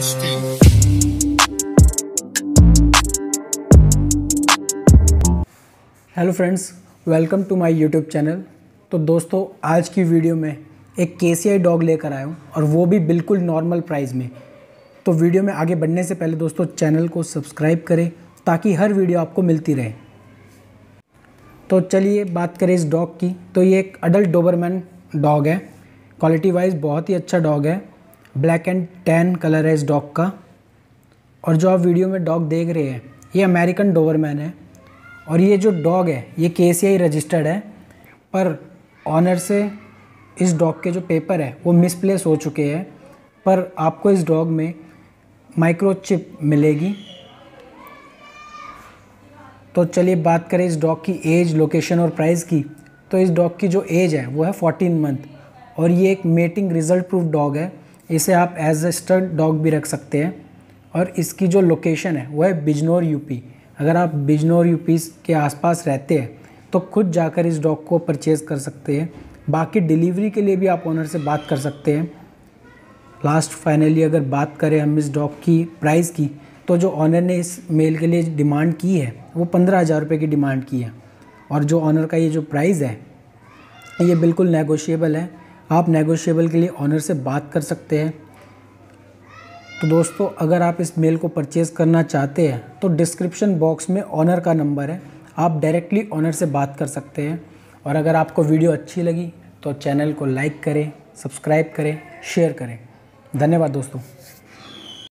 Hello friends welcome to my YouTube channel तो दोस्तों, आज की वीडियो में एक के डॉग लेकर आया हूँ और वो भी बिल्कुल नॉर्मल प्राइस में। तो वीडियो में आगे बढ़ने से पहले दोस्तों चैनल को सब्सक्राइब करें ताकि हर वीडियो आपको मिलती रहे। तो चलिए बात करें इस डॉग की। तो ये एक अडल्ट डोबरमैन डॉग है। क्वालिटी वाइज बहुत ही अच्छा डॉग है। ब्लैक एंड टैन कलर है इस डॉग का। और जो आप वीडियो में डॉग देख रहे हैं, ये अमेरिकन डोवरमैन है। और ये जो डॉग है, ये के रजिस्टर्ड है। पर ऑनर से इस डॉग के जो पेपर है, वो मिसप्लेस हो चुके हैं। पर आपको इस डॉग में माइक्रोचिप मिलेगी। तो चलिए बात करें इस डॉग की एज लोकेशन और प्राइस की। तो इस डॉग की जो एज है, वो है 14 मंथ और ये एक मेटिंग रिज़ल्ट प्रूफ डॉग है। इसे आप एज ए स्टड डॉग भी रख सकते हैं। और इसकी जो लोकेशन है, वो है बिजनौर यूपी अगर आप बिजनौर यूपी के आसपास रहते हैं तो खुद जाकर इस डॉग को परचेज़ कर सकते हैं। बाकी डिलीवरी के लिए भी आप ओनर से बात कर सकते हैं। लास्ट फाइनली अगर बात करें हम इस डॉग की प्राइस की तो जो ऑनर ने इस मेल के लिए डिमांड की है, वो पंद्रह हज़ार रुपये की डिमांड की है। और जो ऑनर का ये जो प्राइस है, ये बिल्कुल नेगोशिएबल है। आप नेगोशिएबल के लिए ऑनर से बात कर सकते हैं। तो दोस्तों, अगर आप इस मेल को परचेज़ करना चाहते हैं तो डिस्क्रिप्शन बॉक्स में ऑनर का नंबर है। आप डायरेक्टली ऑनर से बात कर सकते हैं। और अगर आपको वीडियो अच्छी लगी तो चैनल को लाइक करें सब्सक्राइब करें शेयर करें। धन्यवाद दोस्तों।